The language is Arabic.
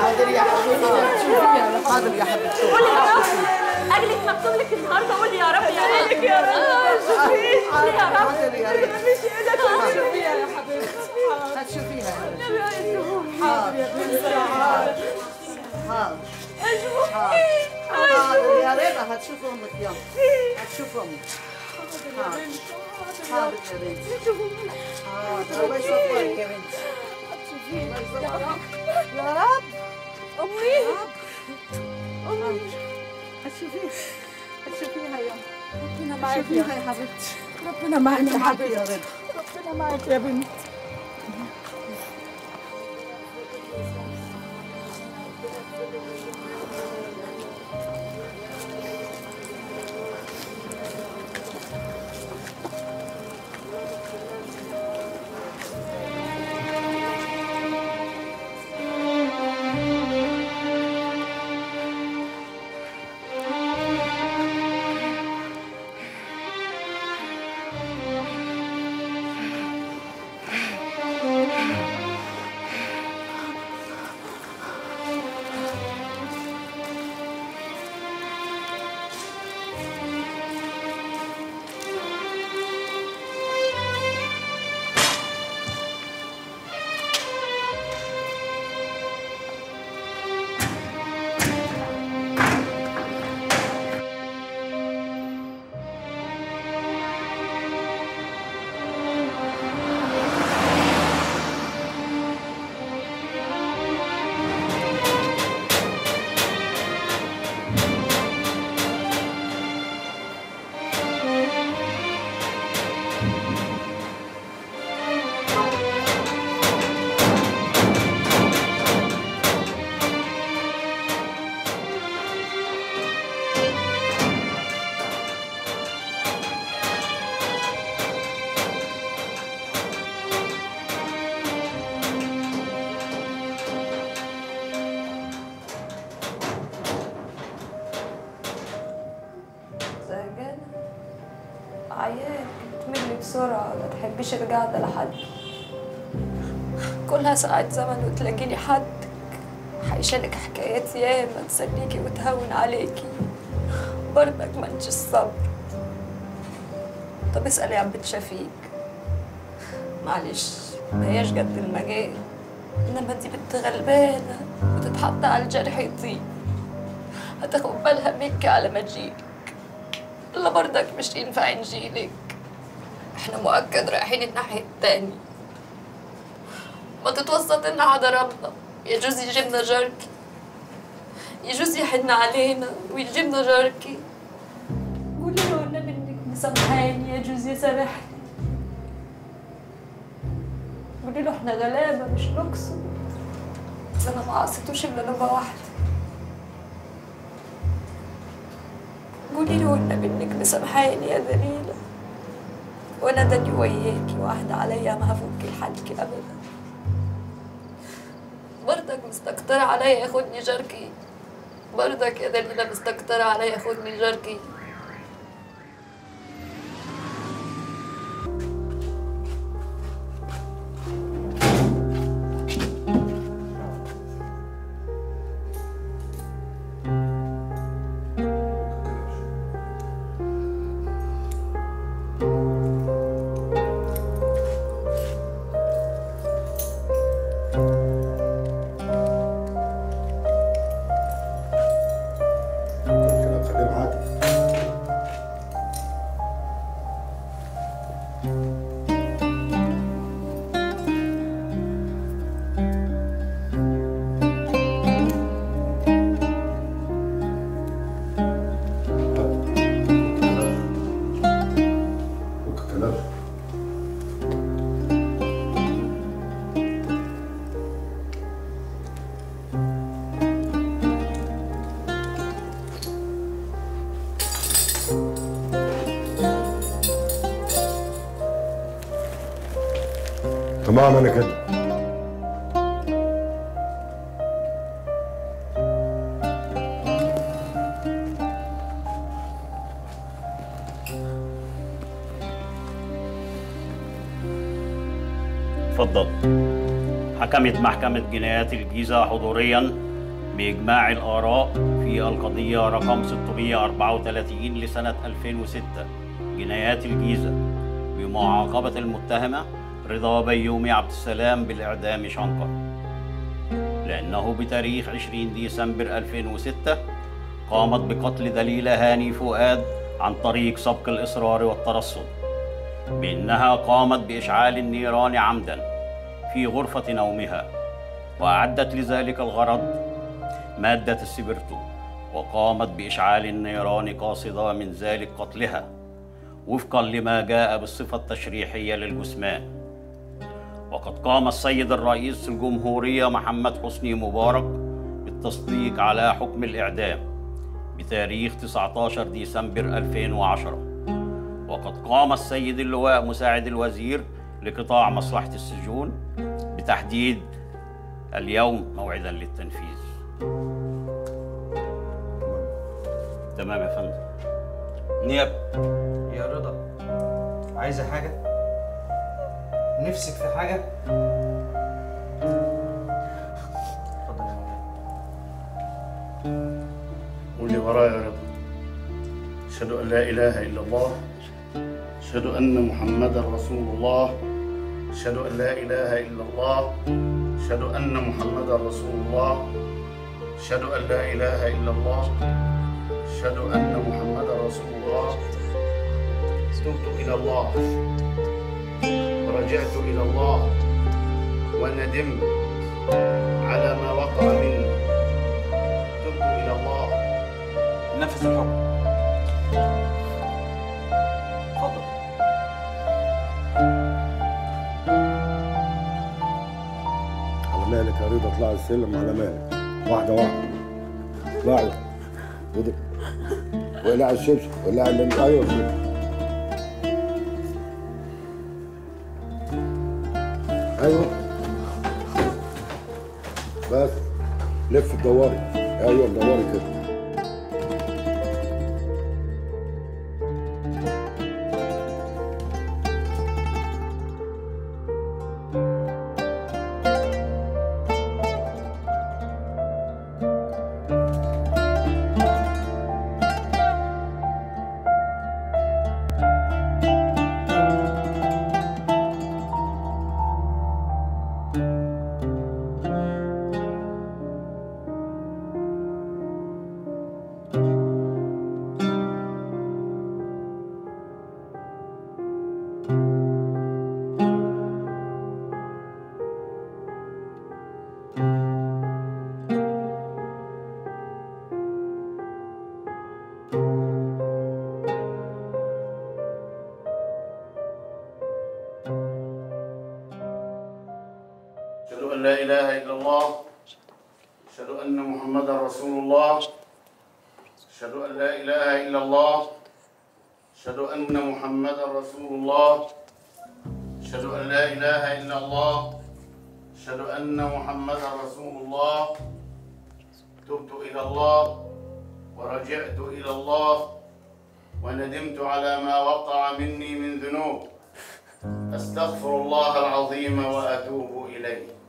حاضر يا حبيبتي حاضر يا حبيبتي قولي يا رب اجلك مكتوب لك النهارده قولي يا رب يا رب يا رب هتشوف أمك يلا. هتشوف أمك حاضر حاضر يا بنتي حاضر. الله يصبرك يا يصبرك يا رب. أمي. أمي. هتشوفيها هتشوفيها يا ربنا معاك يا يا حبيبتي ربنا معاك يا حبيبتي يا ربنا معاك يا بنتي عيان تملي بسرعة ما تحبيش القعدة لحد. كلها ساعة زمن وتلاقيني حدك. حيشالك حكايات ياما تسليكي وتهون عليكي. برضك مالكش الصبر. طب اسألي عن بنت شفيق. معلش ما هياش قد المجال. إنما دي بنت غلبانة وتتحط على الجرح يطيب هتاخد بالها منك على ما تجيلك. إلا برضك مش ينفع نجيلك. إحنا مؤكد رايحين الناحية التانية. ما تتوسط لنا عضربنا يجوز يجيبنا جاركي. يجوز يحن علينا ويجيبنا جاركي. قولي له النبي إنك مسامحاني يجوز يسامحني. قولي له إحنا غلابة مش نقصد. أنا ما عصيتوش إلا نوبة واحدة. قولي له النبي انك مسامحاني يا دليلة وأنا دني وياكي واحدة عليا ما هفك لحالك ابدا. برضك مستكترة عليا ياخدني جاركي. برضك يا دليلة مستكترة عليا ياخدني جاركي. تمام أنا كده. تفضل. حكمت محكمة جنايات الجيزة حضوريا بإجماع الآراء في القضية رقم 634 لسنة 2006 جنايات الجيزة بمعاقبة المتهمة رضا بيومي عبد السلام بالإعدام شنقا لأنه بتاريخ 20 ديسمبر 2006 قامت بقتل دليلة هاني فؤاد عن طريق سبق الإصرار والترصد بأنها قامت بإشعال النيران عمدا في غرفة نومها وأعدت لذلك الغرض مادة السبرتو وقامت بإشعال النيران قاصدة من ذلك قتلها وفقا لما جاء بالصفة التشريحية للجثمان. وقد قام السيد الرئيس الجمهورية محمد حسني مبارك بالتصديق على حكم الإعدام بتاريخ 19 ديسمبر 2010 وقد قام السيد اللواء مساعد الوزير لقطاع مصلحة السجون بتحديد اليوم موعدا للتنفيذ. تمام يا فندم. نيابة. يا رضا عايزة حاجة؟ نفسك في حاجة؟ اتفضل يا مولانا واللي ورايا يا رب. أشهد أن لا إله إلا الله. أشهد أن محمدا رسول الله. أشهد أن لا إله إلا الله. أشهد أن محمدا رسول الله. أشهد أن لا إله إلا الله. أشهد أن محمدا رسول الله. تبت إلى الله. ورجعت إلى الله وندمت على ما وقع مني. تبت إلى الله. نفذ الحكم. اتفضل على مالك يا رضا اطلع السلم على مالك. واحدة واحدة. اطلعي خدي وقلع الشبشب وقلع اللي أيوه أيوه. بس لف الدواري أيوه الدواري كده. أن لا إله إلا الله. أشهد أن محمدا رسول الله. أشهد أن لا إله إلا الله. أشهد أن محمدا رسول الله. أشهد أن لا إله إلا الله. أشهد أن محمدا رسول الله. تبت إلى الله. ورجعت إلى الله. وندمت على ما وقع مني من ذنوب. أستغفر الله العظيم وأتوب إليه.